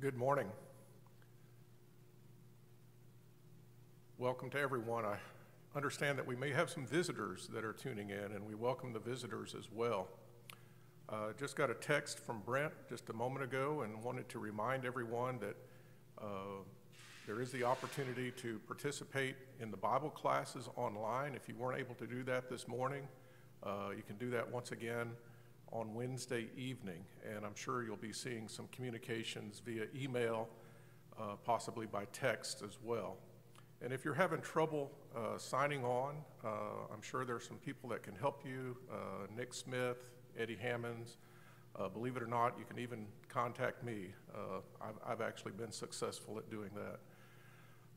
Good morning. Welcome to everyone. I understand that we may have some visitors that are tuning in, and we welcome the visitors as well. Uh, just got a text from Brent just a moment ago and wanted to remind everyone that uh, there is the opportunity to participate in the Bible classes online. If you weren't able to do that this morning, uh, you can do that once again on Wednesday evening, and I'm sure you'll be seeing some communications via email, uh, possibly by text as well. And if you're having trouble uh, signing on, uh, I'm sure there's some people that can help you. Uh, Nick Smith, Eddie Hammonds. Uh, believe it or not, you can even contact me. Uh, I've, I've, actually been successful at doing that.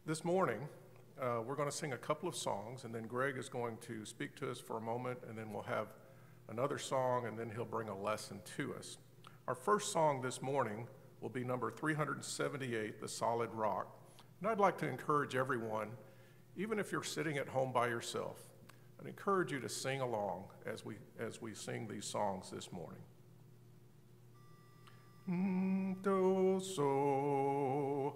This morning, we're going to sing a couple of songs, and then Greg is going to speak to us for a moment, and then we'll have another song, and then he'll bring a lesson to us. Our first song this morning will be number 378, The Solid Rock. And I'd like to encourage everyone, even if you're sitting at home by yourself, I'd encourage you to sing along as we, as we sing these songs this morning. Mm, so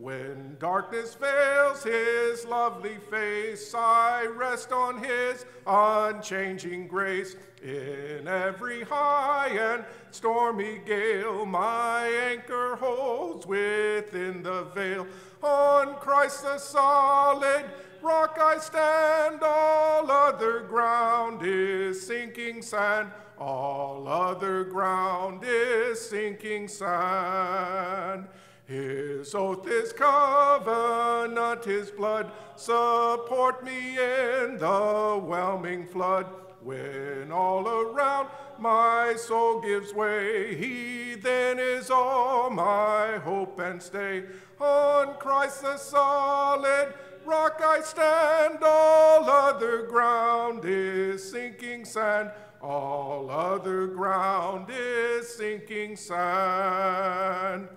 When darkness veils his lovely face, I rest on his unchanging grace. In every high and stormy gale, my anchor holds within the veil. On Christ the solid rock I stand, all other ground is sinking sand. All other ground is sinking sand. His oath is covenant, his blood support me in the whelming flood. When all around my soul gives way, he then is all my hope and stay. On Christ the solid rock I stand, all other ground is sinking sand. All other ground is sinking sand.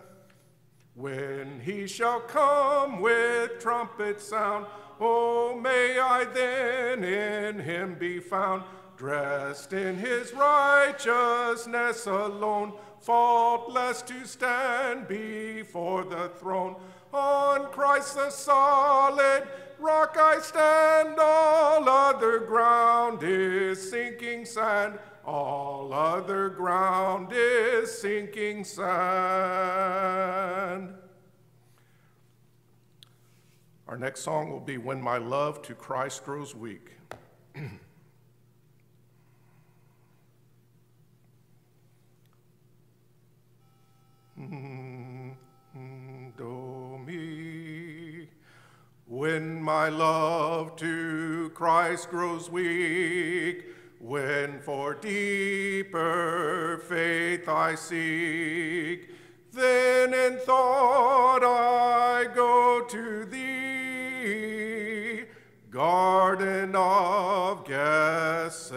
When he shall come with trumpet sound, oh, may I then in him be found, dressed in his righteousness alone, faultless to stand before the throne. On Christ the solid rock I stand, all other ground is sinking sand. All other ground is sinking sand. Our next song will be When My Love to Christ Grows Weak. Do me when my love to Christ grows weak when for deeper faith I seek, then in thought I go to thee, Garden of Gethsemane.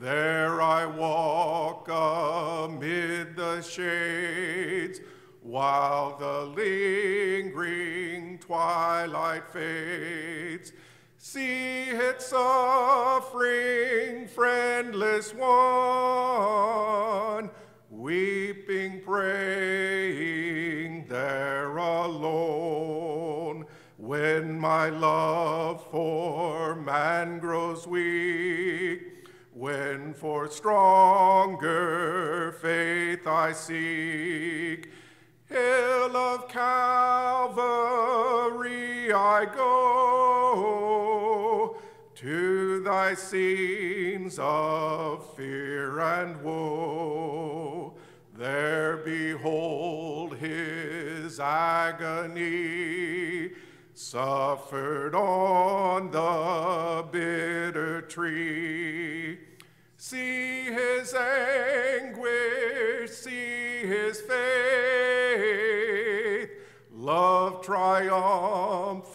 There I walk amid the shades, while the lingering twilight fades. See its suffering, friendless one, weeping, praying there alone. When my love for man grows weak, when for stronger faith I seek, hill of Calvary I go to thy scenes of fear and woe. There behold his agony suffered on the bitter tree. See his anguish, see his faith, love triumphant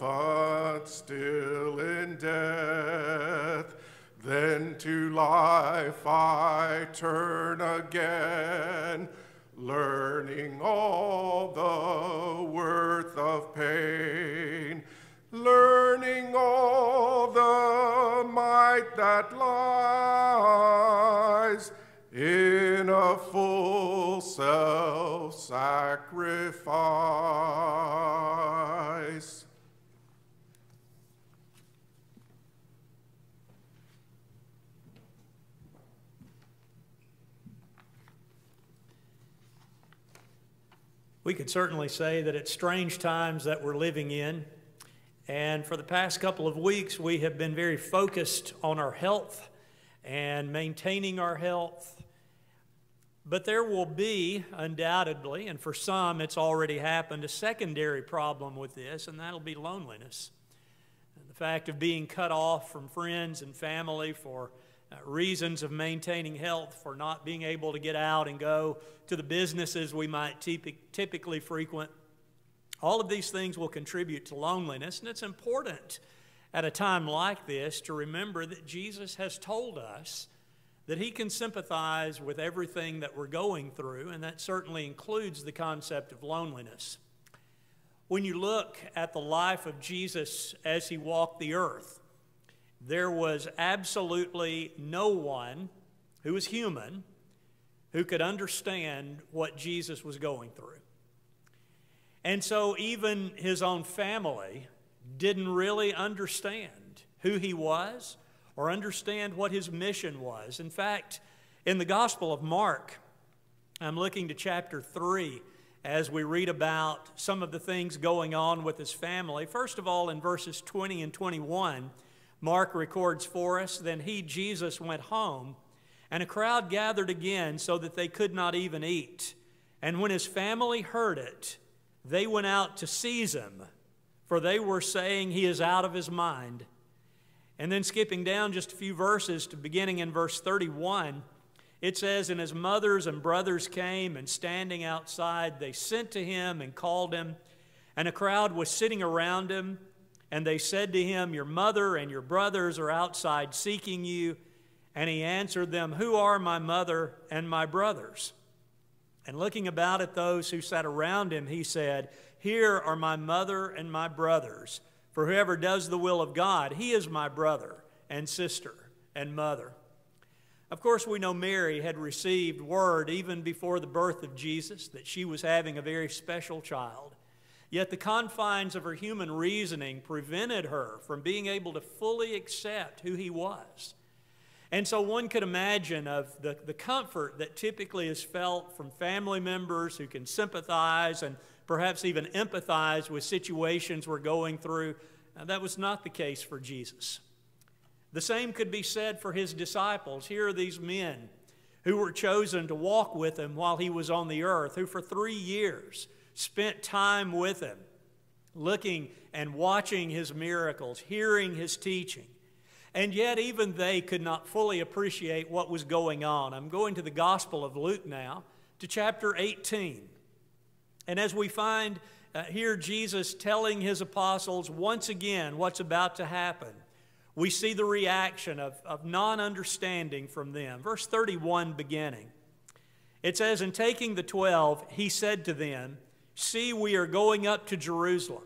still in death. Then to life I turn again, learning all the worth of pain, learning all the might that lies in a full self sacrifice. We could certainly say that it's strange times that we're living in. And for the past couple of weeks, we have been very focused on our health and maintaining our health. But there will be, undoubtedly, and for some it's already happened, a secondary problem with this, and that'll be loneliness. The fact of being cut off from friends and family for uh, reasons of maintaining health, for not being able to get out and go to the businesses we might typically frequent. All of these things will contribute to loneliness, and it's important at a time like this to remember that Jesus has told us that He can sympathize with everything that we're going through, and that certainly includes the concept of loneliness. When you look at the life of Jesus as He walked the earth, there was absolutely no one who was human who could understand what Jesus was going through. And so, even his own family didn't really understand who he was or understand what his mission was. In fact, in the Gospel of Mark, I'm looking to chapter 3 as we read about some of the things going on with his family. First of all, in verses 20 and 21, Mark records for us Then he, Jesus, went home, and a crowd gathered again so that they could not even eat. And when his family heard it, they went out to seize him, for they were saying, He is out of his mind. And then skipping down just a few verses to beginning in verse 31, it says, And his mothers and brothers came, and standing outside, they sent to him and called him. And a crowd was sitting around him. And they said to him, Your mother and your brothers are outside seeking you. And he answered them, Who are my mother and my brothers? And looking about at those who sat around him, he said, Here are my mother and my brothers. For whoever does the will of God, he is my brother and sister and mother. Of course, we know Mary had received word even before the birth of Jesus that she was having a very special child. Yet the confines of her human reasoning prevented her from being able to fully accept who he was. And so one could imagine of the, the comfort that typically is felt from family members who can sympathize and perhaps even empathize with situations we're going through. Now, that was not the case for Jesus. The same could be said for his disciples. Here are these men who were chosen to walk with him while he was on the earth, who for three years spent time with him, looking and watching his miracles, hearing his teaching. And yet, even they could not fully appreciate what was going on. I'm going to the Gospel of Luke now, to chapter 18. And as we find uh, here Jesus telling his apostles once again what's about to happen, we see the reaction of, of non understanding from them. Verse 31 beginning. It says, In taking the twelve, he said to them, See, we are going up to Jerusalem,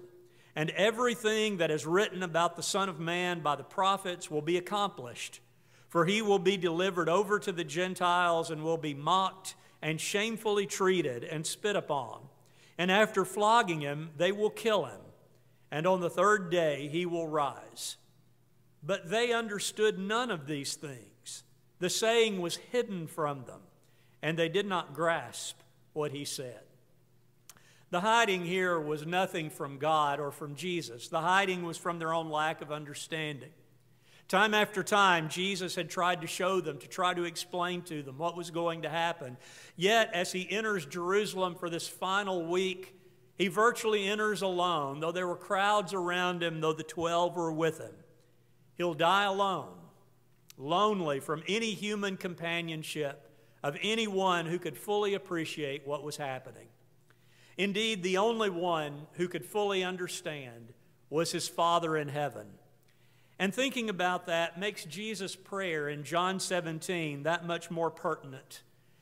and everything that is written about the Son of Man by the prophets will be accomplished. For he will be delivered over to the Gentiles and will be mocked and shamefully treated and spit upon. And after flogging him, they will kill him. And on the third day, he will rise. But they understood none of these things. The saying was hidden from them, and they did not grasp what he said. The hiding here was nothing from God or from Jesus. The hiding was from their own lack of understanding. Time after time, Jesus had tried to show them, to try to explain to them what was going to happen. Yet, as he enters Jerusalem for this final week, he virtually enters alone, though there were crowds around him, though the 12 were with him. He'll die alone, lonely from any human companionship of anyone who could fully appreciate what was happening. Indeed, the only one who could fully understand was his Father in heaven. And thinking about that makes Jesus' prayer in John 17 that much more pertinent.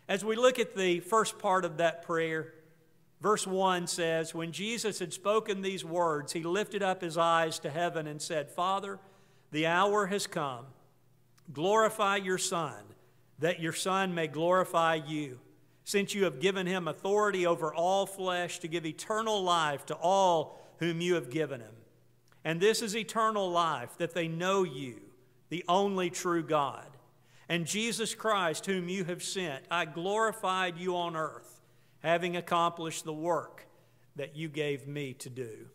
As we look at the first part of that prayer, verse 1 says, When Jesus had spoken these words, he lifted up his eyes to heaven and said, Father, the hour has come. Glorify your Son, that your Son may glorify you, since you have given him authority over all flesh to give eternal life to all whom you have given him. And this is eternal life, that they know you, the only true God and Jesus Christ, whom you have sent, I glorified you on earth, having accomplished the work that you gave me to do.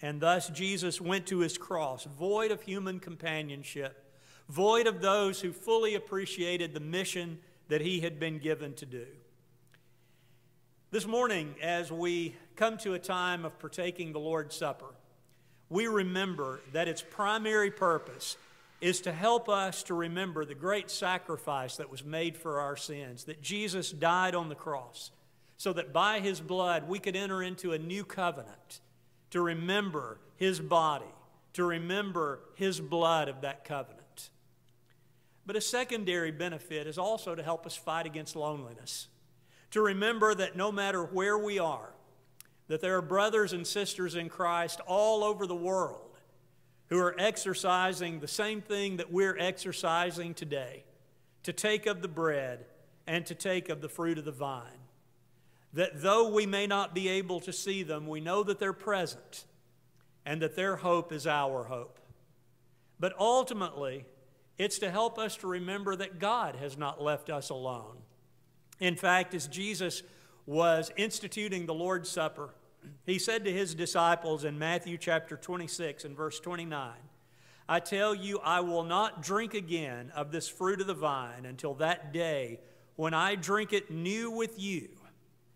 And thus Jesus went to his cross, void of human companionship, void of those who fully appreciated the mission that he had been given to do. This morning, as we come to a time of partaking the Lord's Supper, we remember that its primary purpose is to help us to remember the great sacrifice that was made for our sins, that Jesus died on the cross, so that by his blood we could enter into a new covenant, to remember his body, to remember his blood of that covenant. But a secondary benefit is also to help us fight against loneliness, to remember that no matter where we are, that there are brothers and sisters in Christ all over the world who are exercising the same thing that we're exercising today to take of the bread and to take of the fruit of the vine. That though we may not be able to see them, we know that they're present and that their hope is our hope. But ultimately, it's to help us to remember that God has not left us alone. In fact, as Jesus was instituting the Lord's Supper, he said to his disciples in Matthew chapter 26 and verse 29, I tell you, I will not drink again of this fruit of the vine until that day when I drink it new with you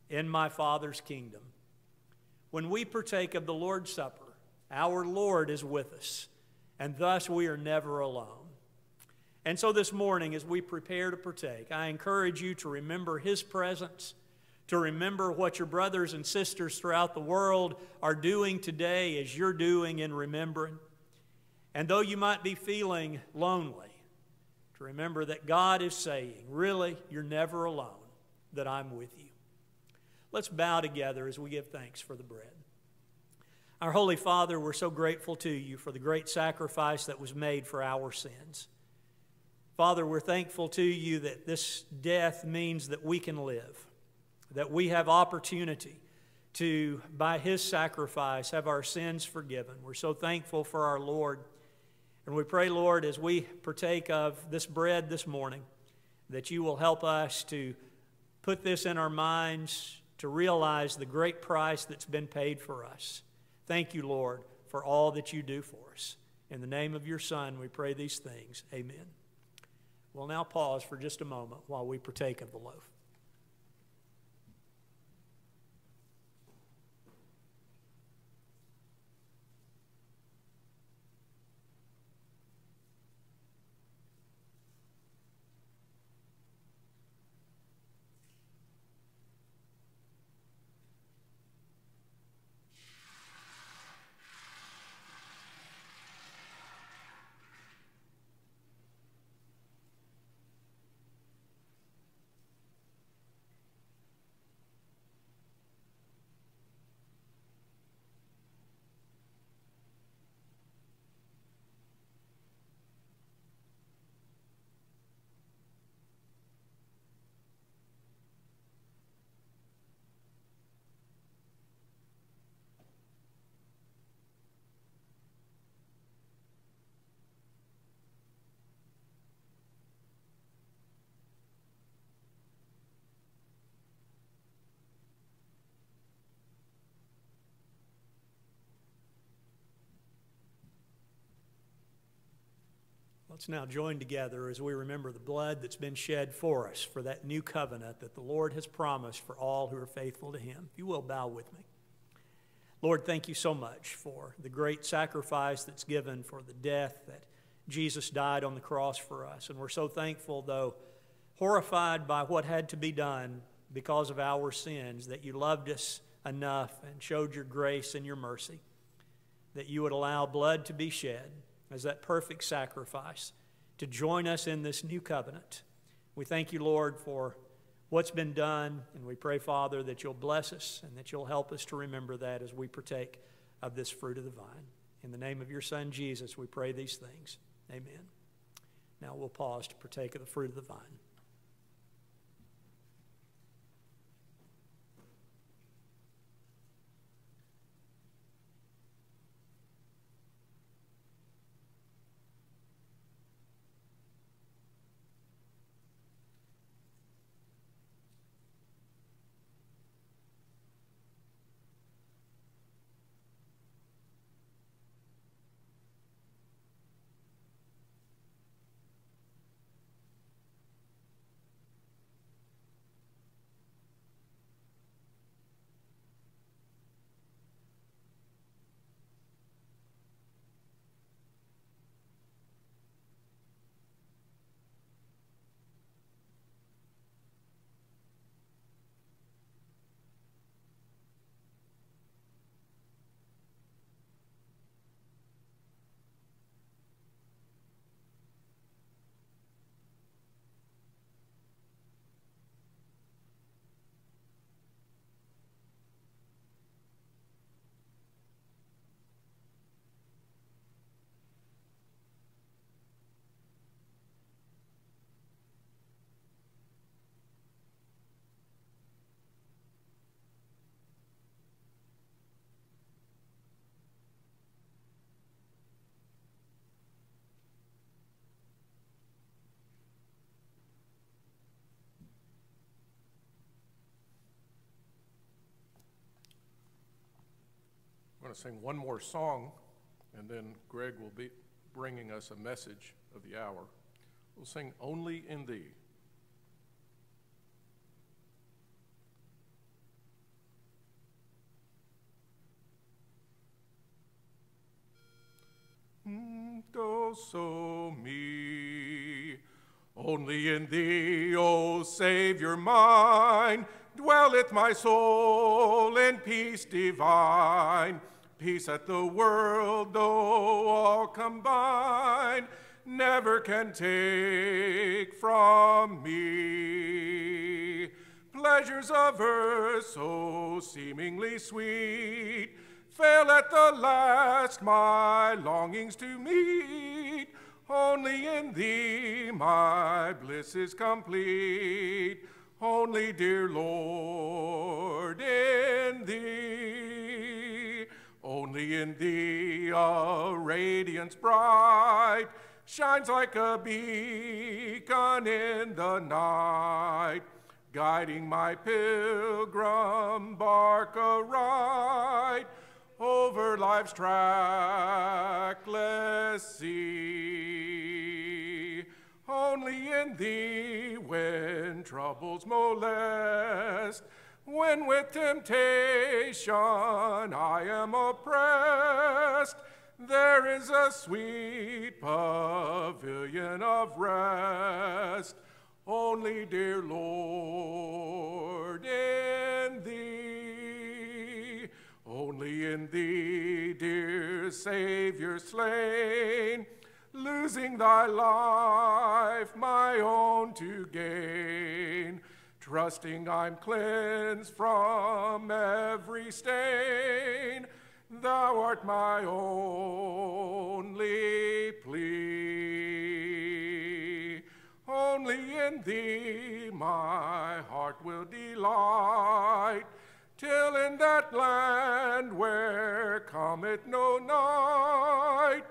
in my Father's kingdom. When we partake of the Lord's Supper, our Lord is with us, and thus we are never alone. And so this morning, as we prepare to partake, I encourage you to remember His presence to remember what your brothers and sisters throughout the world are doing today as you're doing in remembering. And though you might be feeling lonely, to remember that God is saying, Really, you're never alone, that I'm with you. Let's bow together as we give thanks for the bread. Our Holy Father, we're so grateful to you for the great sacrifice that was made for our sins. Father, we're thankful to you that this death means that we can live that we have opportunity to, by his sacrifice, have our sins forgiven. We're so thankful for our Lord. And we pray, Lord, as we partake of this bread this morning, that you will help us to put this in our minds, to realize the great price that's been paid for us. Thank you, Lord, for all that you do for us. In the name of your Son, we pray these things. Amen. We'll now pause for just a moment while we partake of the loaf. Let's now join together as we remember the blood that's been shed for us for that new covenant that the Lord has promised for all who are faithful to Him. If you will, bow with me. Lord, thank you so much for the great sacrifice that's given for the death that Jesus died on the cross for us. And we're so thankful, though horrified by what had to be done, because of our sins, that you loved us enough and showed your grace and your mercy, that you would allow blood to be shed as that perfect sacrifice to join us in this new covenant. We thank you, Lord, for what's been done, and we pray, Father, that you'll bless us and that you'll help us to remember that as we partake of this fruit of the vine. In the name of your Son, Jesus, we pray these things. Amen. Now we'll pause to partake of the fruit of the vine. Going to sing one more song, and then Greg will be bringing us a message of the hour. We'll sing Only in Thee. Mm, so me. Only in thee, O Savior mine, dwelleth my soul in peace divine peace at the world, though all combined, never can take from me. Pleasures of earth so seemingly sweet fail at the last my longings to meet. Only in thee my bliss is complete. Only, dear Lord, in thee only in thee a radiance bright shines like a beacon in the night, guiding my pilgrim bark aright over life's trackless sea. Only in thee, when troubles molest, when with temptation I am oppressed, there is a sweet pavilion of rest. Only, dear Lord, in thee, only in thee, dear Savior slain, losing thy life, my own to gain trusting I'm cleansed from every stain. Thou art my only plea. Only in thee my heart will delight, till in that land where cometh no night,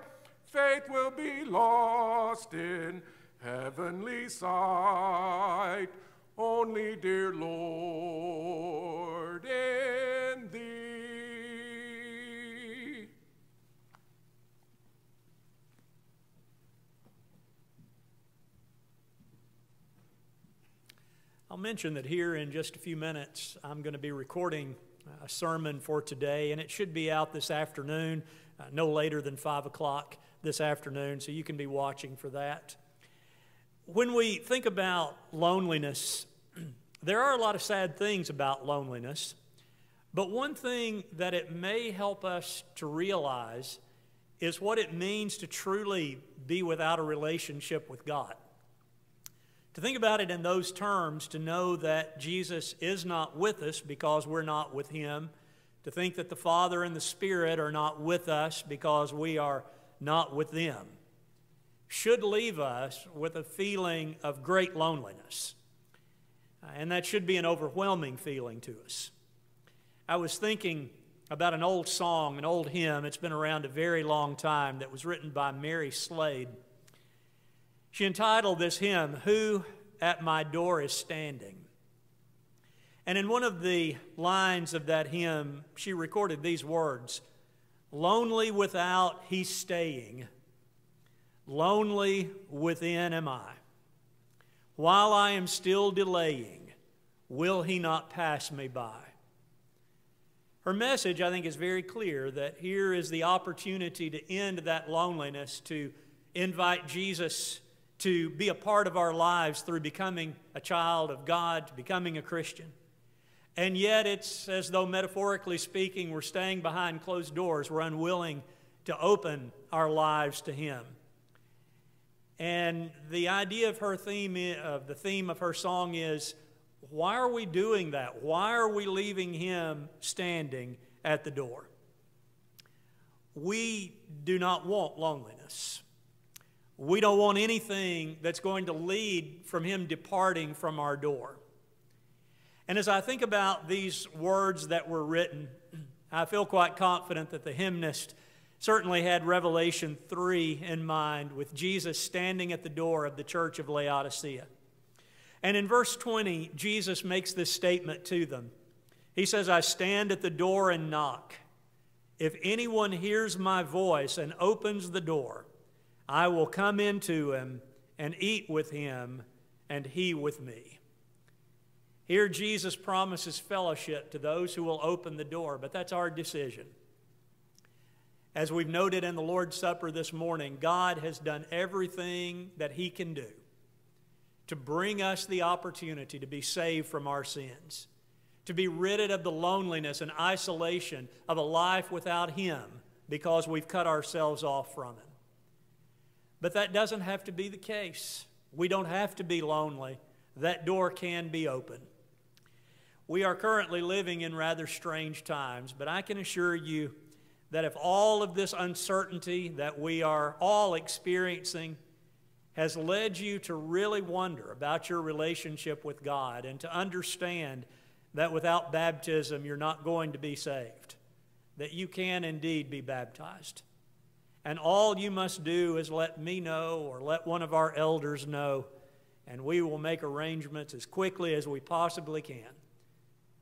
faith will be lost in heavenly sight only, dear Lord, in thee. I'll mention that here in just a few minutes, I'm going to be recording a sermon for today, and it should be out this afternoon, uh, no later than 5 o'clock this afternoon, so you can be watching for that. When we think about loneliness, there are a lot of sad things about loneliness, but one thing that it may help us to realize is what it means to truly be without a relationship with God. To think about it in those terms, to know that Jesus is not with us because we're not with Him, to think that the Father and the Spirit are not with us because we are not with them, should leave us with a feeling of great loneliness. Uh, and that should be an overwhelming feeling to us. I was thinking about an old song, an old hymn. It's been around a very long time that was written by Mary Slade. She entitled this hymn, Who at My Door is Standing? And in one of the lines of that hymn, she recorded these words Lonely without, he's staying. Lonely within am I. While I am still delaying, will he not pass me by? Her message, I think, is very clear that here is the opportunity to end that loneliness, to invite Jesus to be a part of our lives through becoming a child of God, becoming a Christian. And yet, it's as though, metaphorically speaking, we're staying behind closed doors. We're unwilling to open our lives to Him. And the idea of her theme, of the theme of her song is why are we doing that? Why are we leaving him standing at the door? We do not want loneliness. We don't want anything that's going to lead from him departing from our door. And as I think about these words that were written, I feel quite confident that the hymnist certainly had Revelation 3 in mind with Jesus standing at the door of the church of Laodicea. And in verse 20, Jesus makes this statement to them. He says, I stand at the door and knock. If anyone hears my voice and opens the door, I will come into him and eat with him, and he with me. Here, Jesus promises fellowship to those who will open the door, but that's our decision. As we've noted in the Lord's Supper this morning, God has done everything that He can do to bring us the opportunity to be saved from our sins, to be rid of the loneliness and isolation of a life without Him because we've cut ourselves off from Him. But that doesn't have to be the case. We don't have to be lonely. That door can be open. We are currently living in rather strange times, but I can assure you that if all of this uncertainty that we are all experiencing has led you to really wonder about your relationship with God and to understand that without baptism you're not going to be saved, that you can indeed be baptized. And all you must do is let me know or let one of our elders know, and we will make arrangements as quickly as we possibly can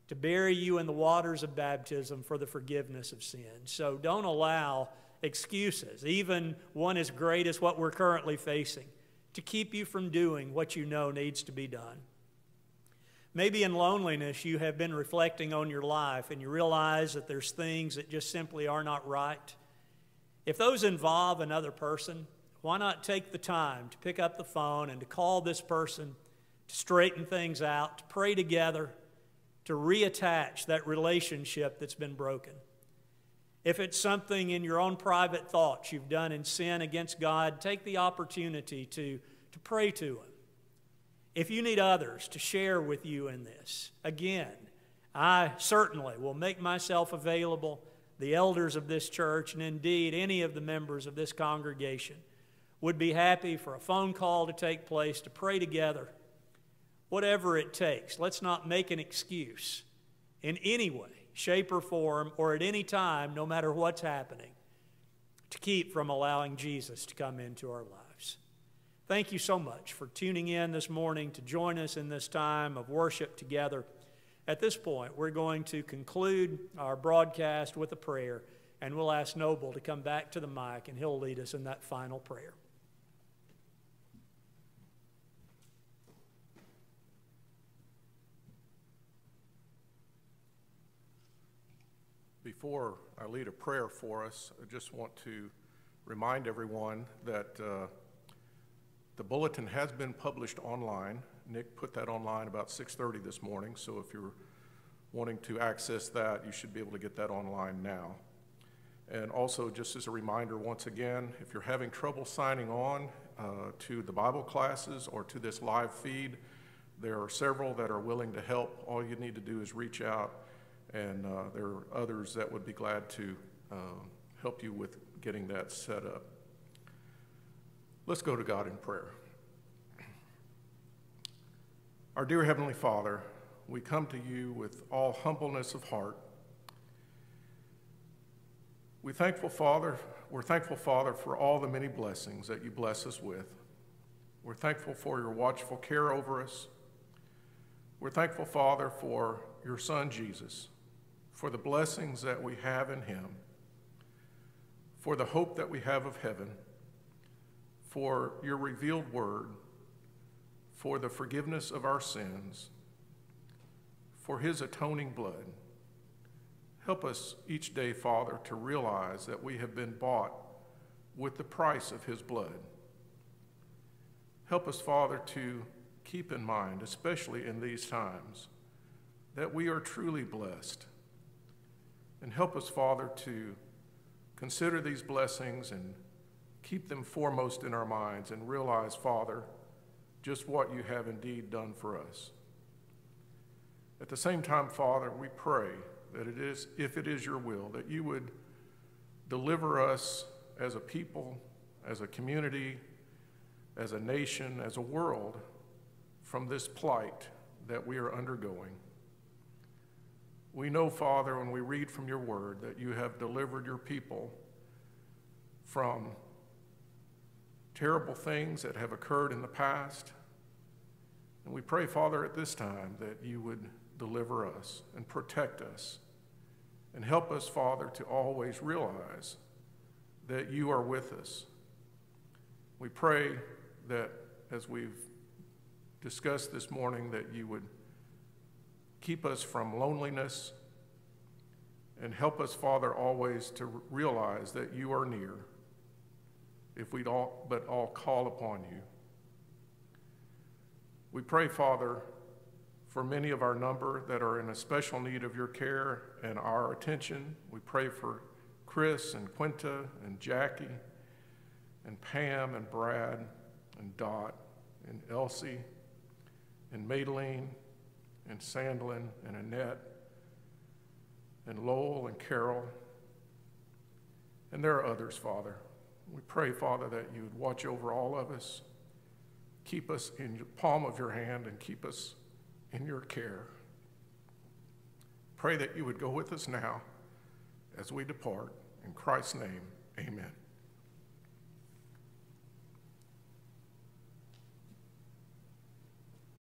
to bury you in the waters of baptism for the forgiveness of sin. So don't allow excuses, even one as great as what we're currently facing to keep you from doing what you know needs to be done. Maybe in loneliness, you have been reflecting on your life and you realize that there's things that just simply are not right. If those involve another person, why not take the time to pick up the phone and to call this person to straighten things out, to pray together, to reattach that relationship that's been broken? If it's something in your own private thoughts you've done in sin against God, take the opportunity to, to pray to Him. If you need others to share with you in this, again, I certainly will make myself available. The elders of this church, and indeed any of the members of this congregation, would be happy for a phone call to take place to pray together. Whatever it takes, let's not make an excuse in any way shape, or form, or at any time, no matter what's happening, to keep from allowing Jesus to come into our lives. Thank you so much for tuning in this morning to join us in this time of worship together. At this point, we're going to conclude our broadcast with a prayer, and we'll ask Noble to come back to the mic, and he'll lead us in that final prayer. Before I lead a prayer for us, I just want to remind everyone that uh, the bulletin has been published online. Nick put that online about 6:30 this morning, so if you're wanting to access that, you should be able to get that online now. And also, just as a reminder, once again, if you're having trouble signing on uh, to the Bible classes or to this live feed, there are several that are willing to help. All you need to do is reach out, and uh, there are others that would be glad to uh, help you with getting that set up. Let's go to God in prayer. Our dear Heavenly Father, we come to you with all humbleness of heart. We thankful Father, we're thankful Father for all the many blessings that you bless us with. We're thankful for your watchful care over us. We're thankful Father for your son Jesus, for the blessings that we have in him, for the hope that we have of heaven, for your revealed word, for the forgiveness of our sins for his atoning blood. Help us each day, Father, to realize that we have been bought with the price of his blood. Help us, Father, to keep in mind, especially in these times, that we are truly blessed. And help us, Father, to consider these blessings and keep them foremost in our minds and realize, Father, just what you have indeed done for us. At the same time, Father, we pray that it is, if it is your will, that you would deliver us as a people, as a community, as a nation, as a world from this plight that we are undergoing. We know, Father, when we read from your word, that you have delivered your people from terrible things that have occurred in the past. And we pray, Father, at this time that you would deliver us and protect us. And help us, Father, to always realize that you are with us. We pray that as we've discussed this morning, that you would keep us from loneliness and help us, Father, always to realize that you are near if we'd all but all call upon you. We pray, Father, for many of our number that are in a special need of your care and our attention. We pray for Chris and Quinta and Jackie and Pam and Brad and Dot and Elsie and Madeline and Sandlin and Annette and Lowell and Carol. And there are others, Father. We pray, Father, that you would watch over all of us, keep us in the palm of your hand, and keep us in your care. Pray that you would go with us now as we depart. In Christ's name, amen.